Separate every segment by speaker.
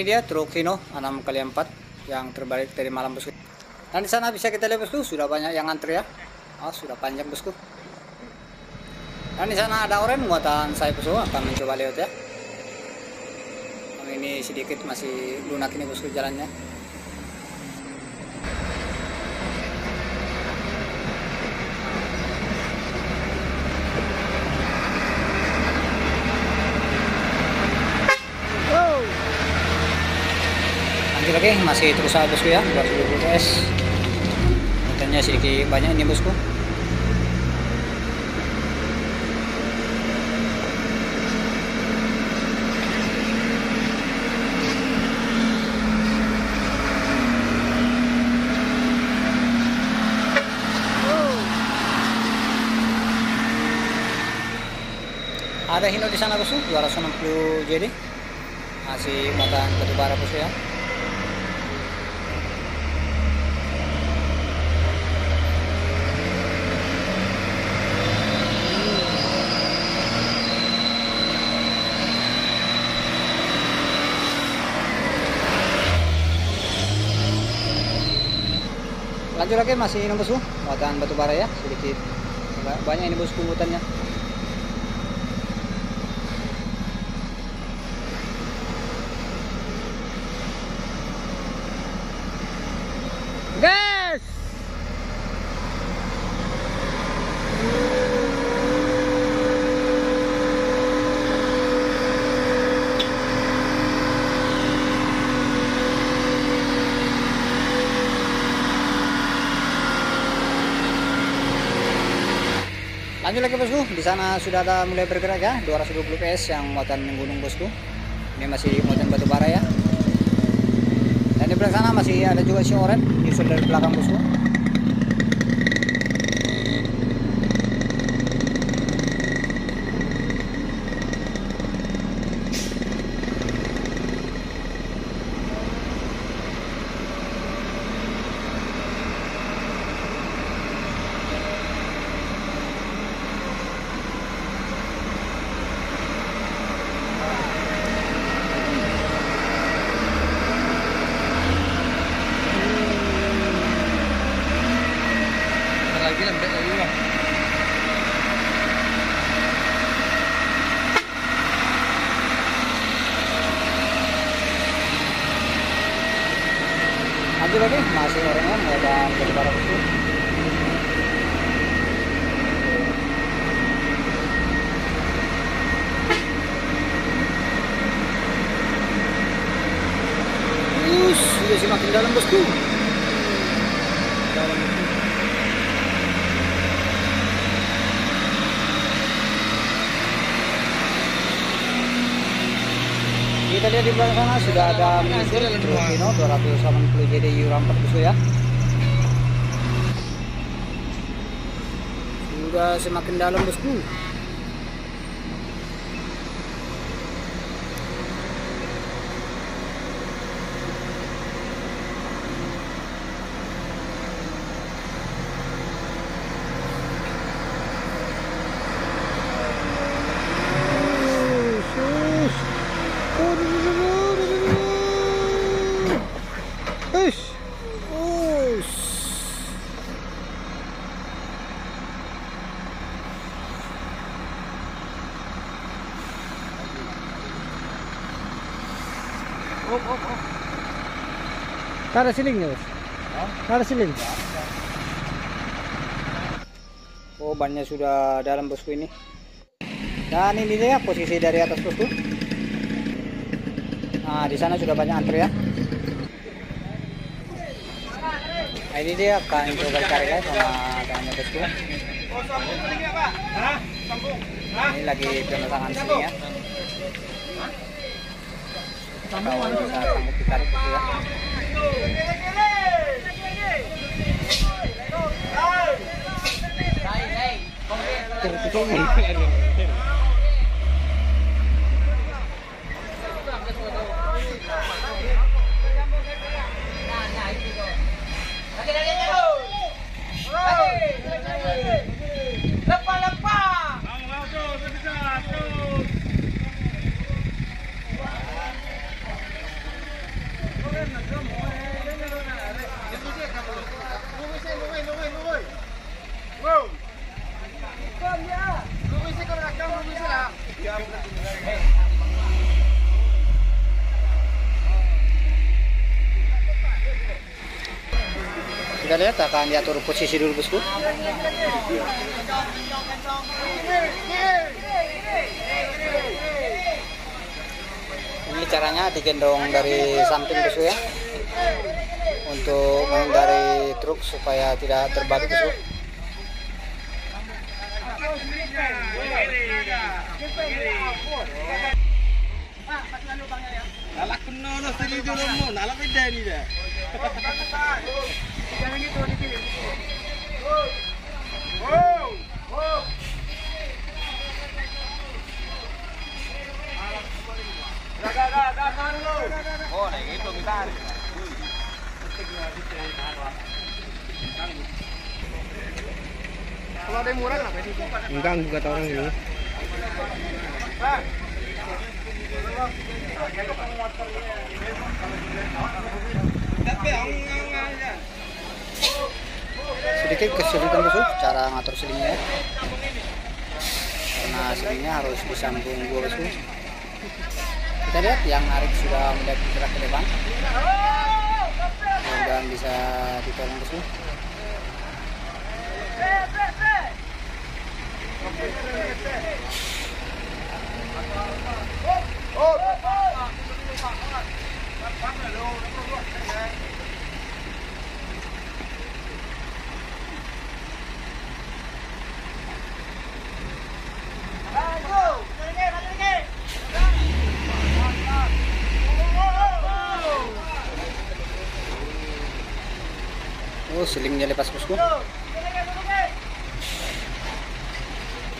Speaker 1: ini dia truk Hino 6 kali 4 yang terbalik dari malam bosku. Dan di sana bisa kita lihat bosku sudah banyak yang antri ya. Oh, sudah panjang bosku. Dan di sana ada orang muatan saya bosku akan mencoba lewat ya. Ini sedikit masih lunak ini bosku jalannya. Lagi masih terus ada bosku ya 220 PS motornya sedikit banyak ini bosku. Ada Hino di sana bosku? 260 JD masih muatan batu bara bosku ya lanjut lagi masih ini bosku muatan batu bara ya sedikit. Banyak ini bosku muatannya lanjut lagi bosku. Di sana sudah ada mulai bergerak ya. 220 PS yang muatan gunung bosku. Ini masih muatan batu bara ya. Dan di belakang sana masih ada juga si oren nyusul dari belakang bosku
Speaker 2: lagi lembek lagi bang
Speaker 1: lanjut lagi masih orangnya muatan batu bara bosku Us, sudah semakin dalam bosku. Dalam itu. Kita lihat di belakang sana sudah ada menyusul Filipino 280 JD Euro 4 bosku ya. Sudah semakin dalam bosku. Kada silingnya, Bos? Kada siling. Oh, bannya sudah dalam bosku ini. Dan ini dia posisi dari atas bosku. Nah, di sana sudah banyak antri ya. Nah, ini dia akan coba cari guys sama temannya bosku. Ini lagi pemasangan sini ya. Kalau bisa sanggup ditarik bosku ya. Kom, kom, kom. Lihat akan diatur posisi dulu bosku ini caranya digendong dari samping bosku ya untuk menghindari truk supaya tidak terbalik bosku
Speaker 2: lah sini. Nalak beda ni dah. Oh, naik itu kita. Kalau ada yang murah kenapa ini? Enggak, enggak orang ini.
Speaker 1: Sedikit kesulitan bosku cara ngatur silingnya ya. karena silingnya harus disambung dua bosku kita lihat yang narik sudah mulai bergerak ke depan. Mudah bisa ditolong bosku oh silingnya lepas bosku.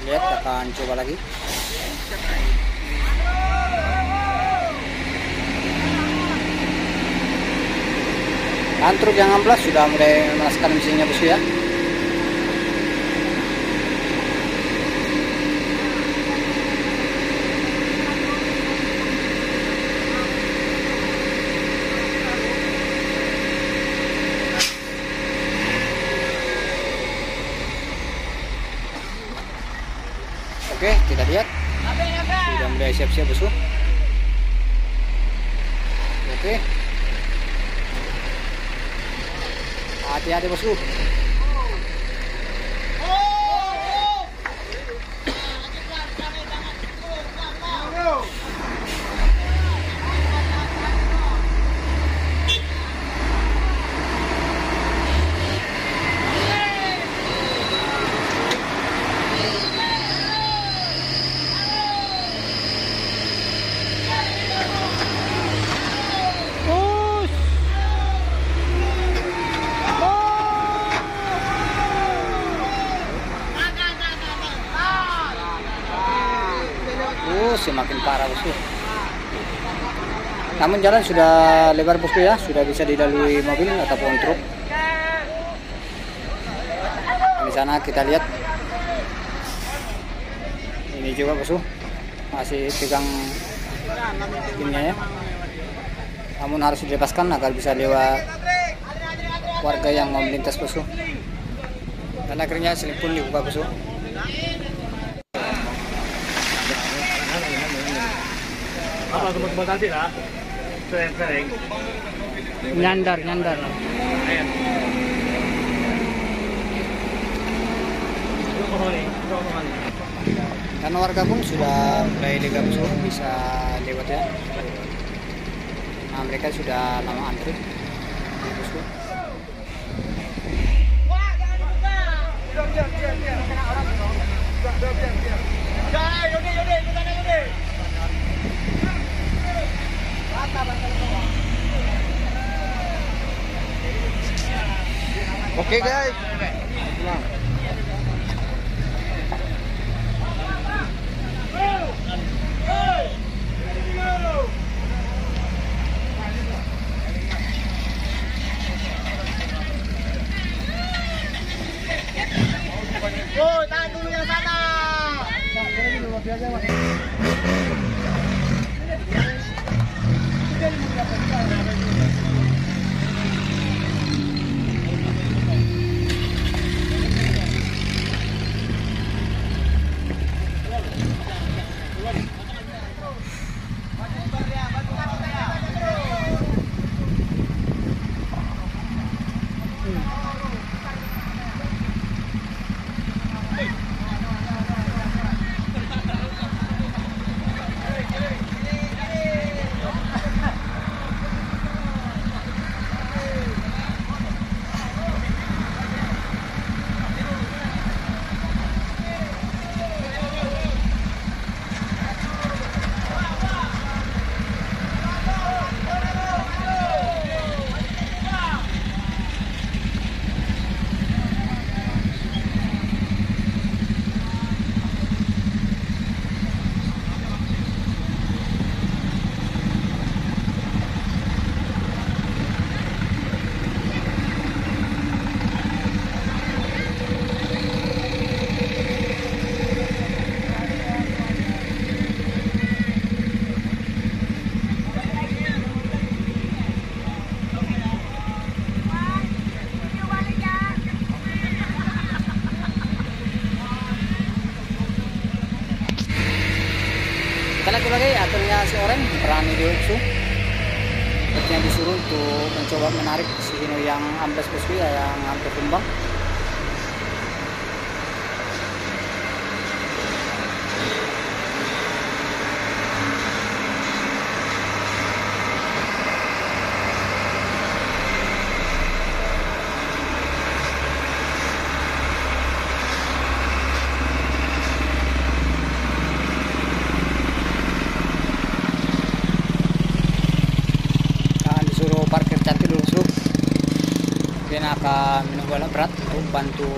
Speaker 1: Lihat akan coba lagi. Dan truk yang 16 sudah mulai memasukkan mesinnya bosku ya Oke, kita lihat. Sudah mulai siap-siap bosku. Oke. Hati-hati bosku. Oh, semakin parah bosku. Namun jalan sudah lebar bosku ya, sudah bisa dilalui mobil ataupun truk. Di sana kita lihat. Ini juga bosku masih pegang pinnya ya. Namun harus dilepaskan agar bisa lewat warga yang mau melintas bosku. Dan akhirnya seling pun dibuka bosku.
Speaker 2: Apa teman-teman tadi lah?
Speaker 1: Nyandar, nyandar. Dan warga pun sudah mulai lega bosku bisa lewat ya. Nah, mereka sudah lama antri. Ini, bosku.
Speaker 3: Yang
Speaker 1: ambles bosku ya yang hampir tumbang Jangan disuruh parkir cantik dulu bosku Dia akan menunggu alat berat untuk bantu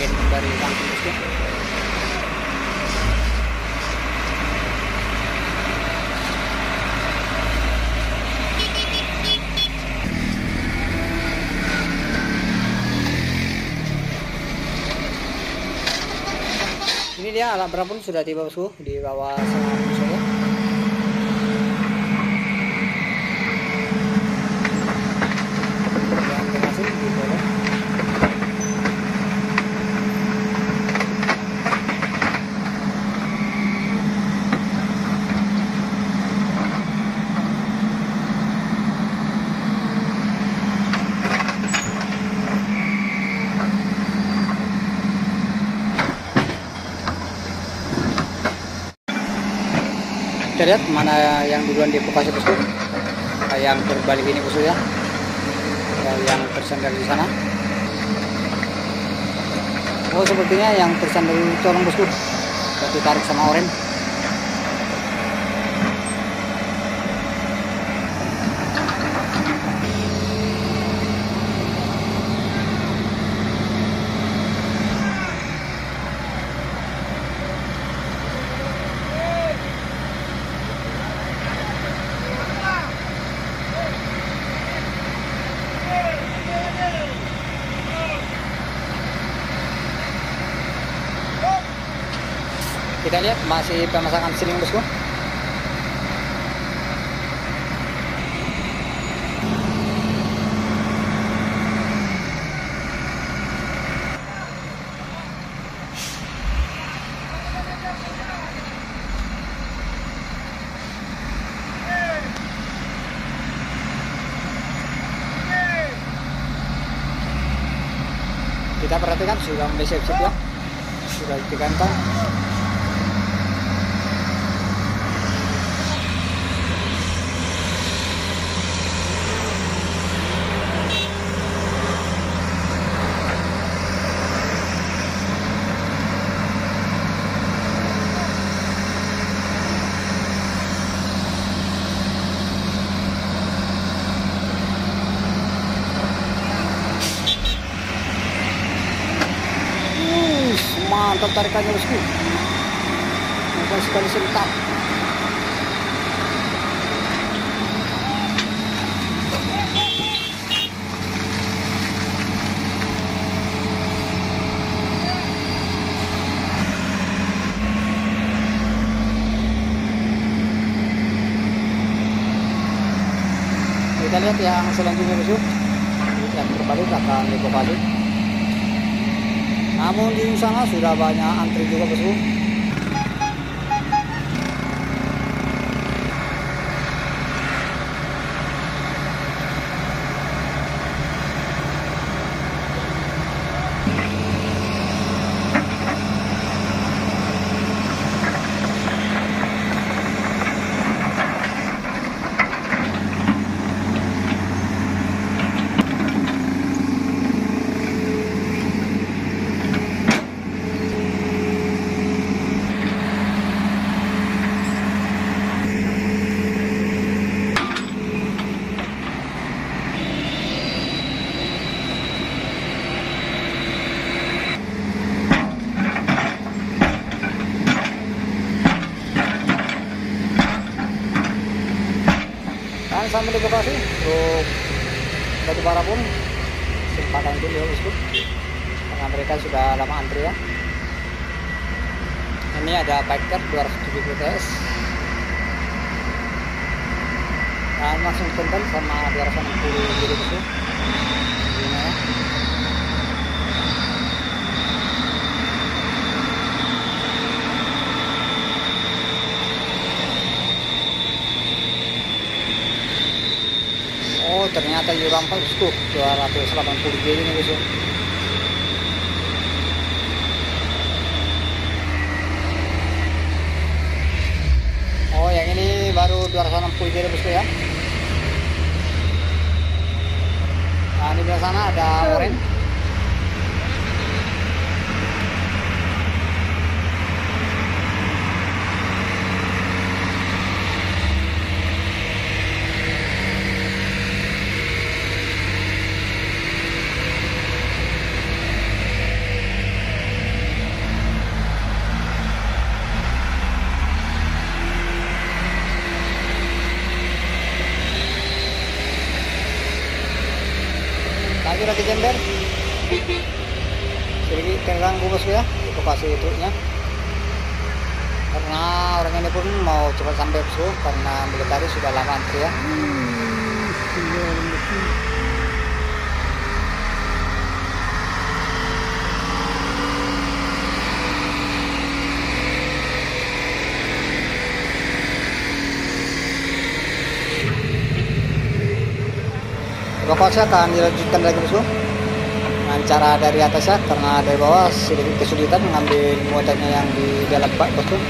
Speaker 1: gendong dari bosku Ini dia alat berat pun sudah tiba bosku di bawah saya. yang berhasil dibawa kita lihat mana yang duluan dievakuasi bosku yang berbalik ini bosku ya Ya, yang tersandar di sana. Oh sepertinya yang tersandar itu orang bosku. Tarik sama oren kita lihat masih pemasangan siling bosku kita perhatikan sudah mulai siap-siap ya. Sudah digantang mantap tarikannya bosku mudah sekali serentak. Kita lihat yang selanjutnya bosku yang berbalik akan dibalik namun di sana sudah banyak antri juga bosku. Sambil di Bekasi untuk batu bara pun sempatan dulu ya bosku. Karena mereka sudah lama antri ya. Ini ada biker 270 TS. Dan langsung tempel sama 260 jadi bosku. Ini ya. Bumper bosku 280 G ini bosku Oh yang ini baru 260 G bosku ya. Nah di belah sana ada orange lagi lagi jember sedikit terganggu bosku ya evakuasi truknya karena orang ini pun mau cepat sampai bosku karena antri ya. Evakuasi akan dilanjutkan lagi bosku dengan cara dari atas ya karena dari bawah sedikit kesulitan mengambil muatannya yang di dalam bak bosku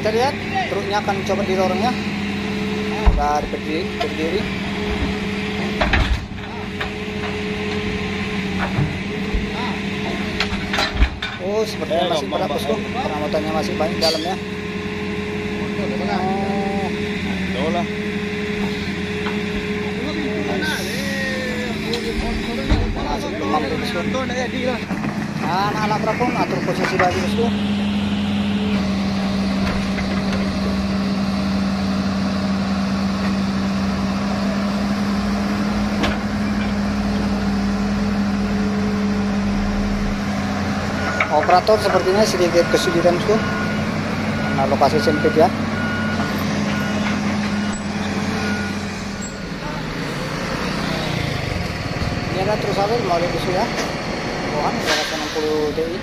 Speaker 1: kita lihat truknya akan coba didorong ya. Udah berdiri, berdiri. Oh sepertinya masih berat bosku motornya masih banyak di dalam ya. Oh, nah anak-anak berapa atur posisi lagi bosku operator sepertinya sedikit kesulitan bosku karena lokasi sempit ya ini ada terus mau lihat bosku ya Rohan 260 DI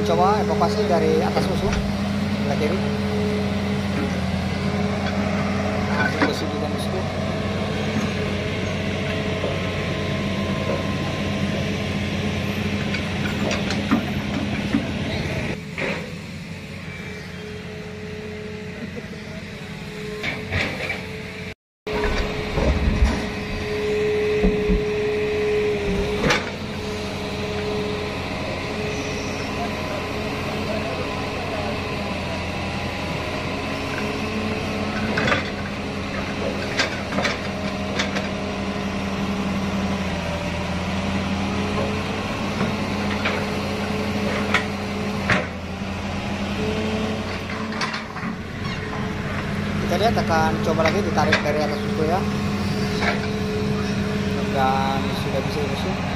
Speaker 1: Kalian coba evakuasi dari atas musuh sebelah kiri. lihat tekan coba lagi ditarik dari atas buku ya. Dan sudah bisa diusung.